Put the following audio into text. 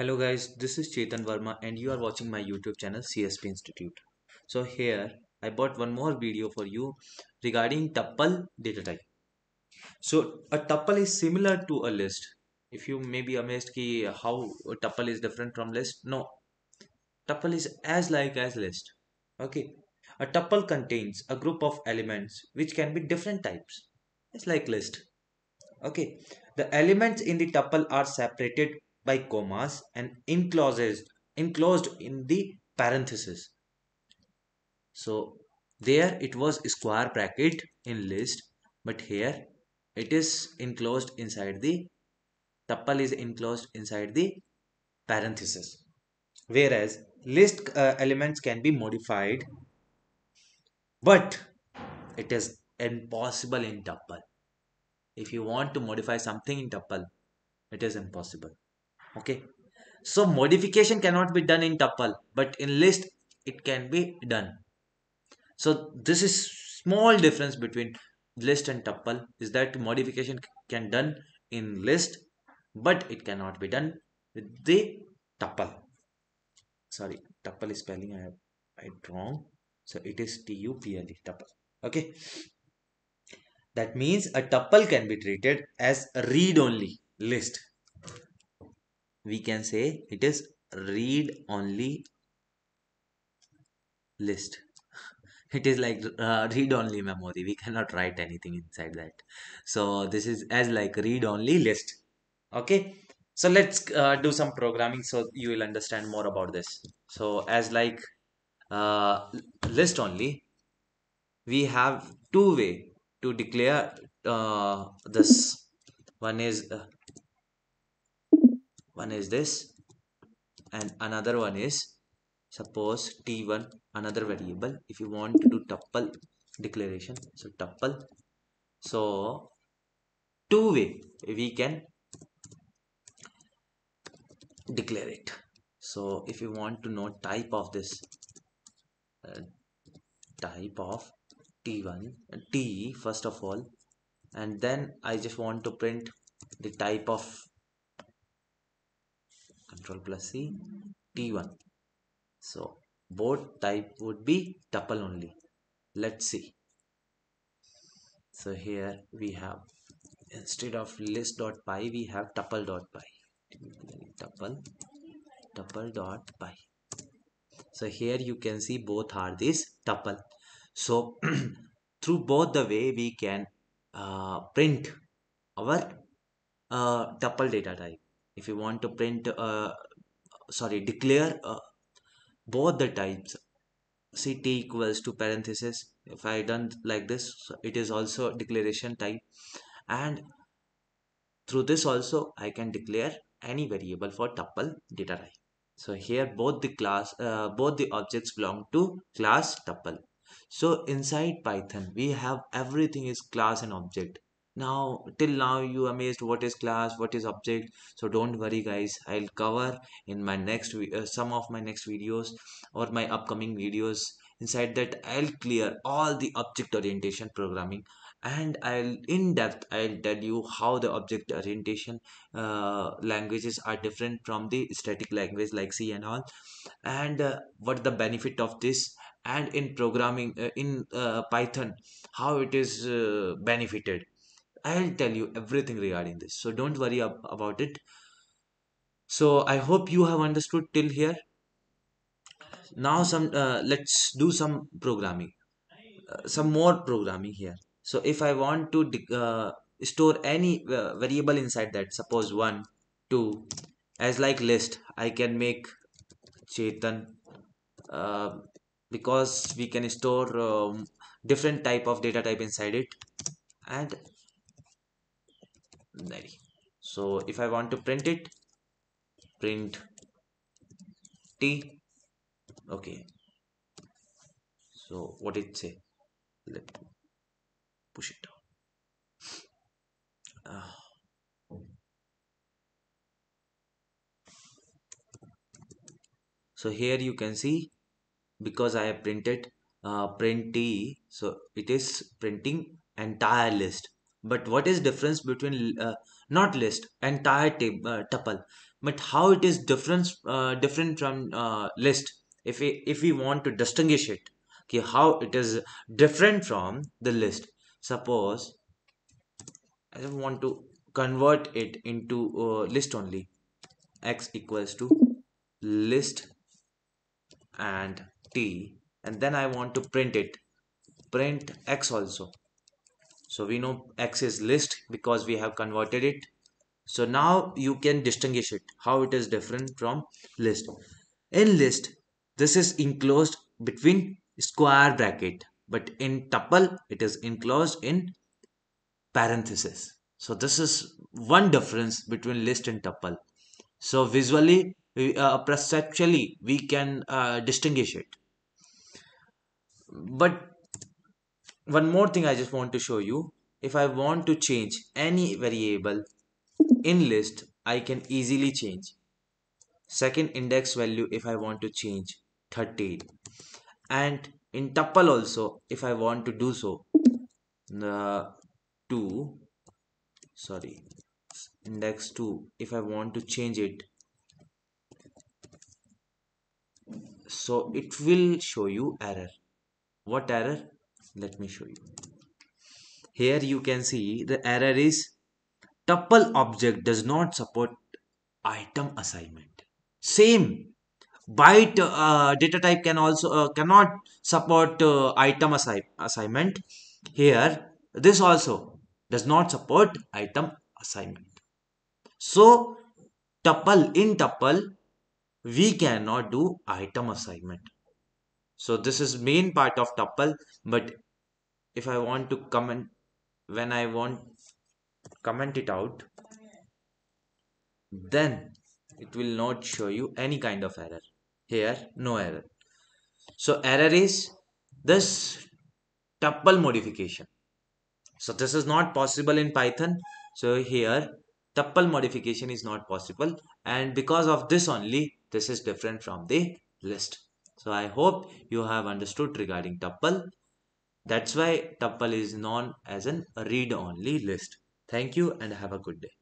Hello guys, this is Chetan Verma and you are watching my YouTube channel CSP Institute. So here I bought one more video for you regarding tuple data type. So a tuple is similar to a list. If you may be amazed ki how a tuple is different from list, no. Tuple is as like as list. Okay. A tuple contains a group of elements which can be different types. It's like list. Okay. The elements in the tuple are separated by commas and enclosed enclosed in the parenthesis. So there it was square bracket in list, but here it is enclosed inside the tuple is enclosed inside the parenthesis. Whereas list uh, elements can be modified, but it is impossible in tuple. If you want to modify something in tuple, it is impossible okay. So modification cannot be done in tuple but in list it can be done. So this is small difference between list and tuple is that modification can done in list but it cannot be done with the tuple. Sorry tuple is spelling i have it wrong. So it is t-u-p-l-e tuple. Okay. That means a tuple can be treated as read only list we can say it is read only list. It is like uh, read only memory. We cannot write anything inside that. So this is as like read only list. Okay? So let's uh, do some programming so you will understand more about this. So as like uh, list only we have two way to declare uh, this. One is uh, one is this and another one is suppose t1 another variable. If you want to do tuple declaration so tuple. So two way we can declare it. So if you want to know type of this uh, type of t1 t first of all and then i just want to print the type of control plus C T1 so both type would be tuple only. Let's see. So here we have instead of list dot list.py we have tuple dot tuple.py tuple tuple dot py so here you can see both are this tuple. So through both the way we can uh, print our uh, tuple data type if you want to print uh, sorry declare uh, both the types see t equals to parenthesis. If i done like this it is also declaration type. And through this also i can declare any variable for tuple data type so here both the class uh, both the objects belong to class tuple. So inside python we have everything is class and object now till now you amazed what is class? What is object? So don't worry guys. I'll cover in my next uh, some of my next videos or my upcoming videos. Inside that i'll clear all the object orientation programming and i'll in depth i'll tell you how the object orientation uh, languages are different from the static language like c and all and uh, what the benefit of this and in programming uh, in uh, python how it is uh, benefited I'll tell you everything regarding this. So don't worry ab about it. So I hope you have understood till here. Now some uh, let's do some programming. Uh, some more programming here. So if I want to uh, store any uh, variable inside that, suppose 1, 2, as like list, I can make Chetan uh, because we can store um, different type of data type inside it and so if I want to print it print T. Okay. So what it say? Let me push it down. Uh, so here you can see because I have printed uh, print T so it is printing entire list but what is difference between uh, not list entire table uh, tuple? But how it is different uh, different from uh, list? If we if we want to distinguish it okay how it is different from the list? Suppose i want to convert it into uh, list only. X equals to list and t and then i want to print it. Print x also so we know x is list because we have converted it. So now you can distinguish it how it is different from list. In list this is enclosed between square bracket but in tuple it is enclosed in parenthesis. So this is one difference between list and tuple. So visually uh, perceptually we can uh, distinguish it. But one more thing I just want to show you. If I want to change any variable in list I can easily change. Second index value if I want to change 13 and in tuple also if I want to do so the 2 sorry index 2 if I want to change it so it will show you error. What error let me show you. Here you can see the error is tuple object does not support item assignment. Same. Byte uh, data type can also uh, cannot support uh, item assi assignment. Here this also does not support item assignment. So tuple in tuple we cannot do item assignment so this is main part of tuple but if i want to comment when i want comment it out then it will not show you any kind of error. Here no error. So error is this tuple modification. So this is not possible in python. So here tuple modification is not possible. And because of this only this is different from the list so I hope you have understood regarding tuple. That's why tuple is known as an read-only list. Thank you and have a good day.